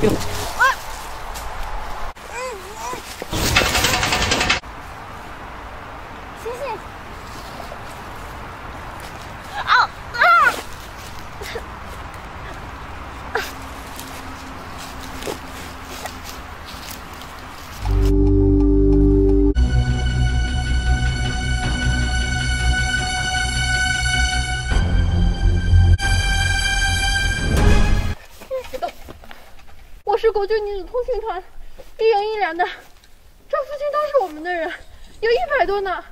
뿅. 是国军女子通讯团，一营一连的，这附近都是我们的人，有一百多呢。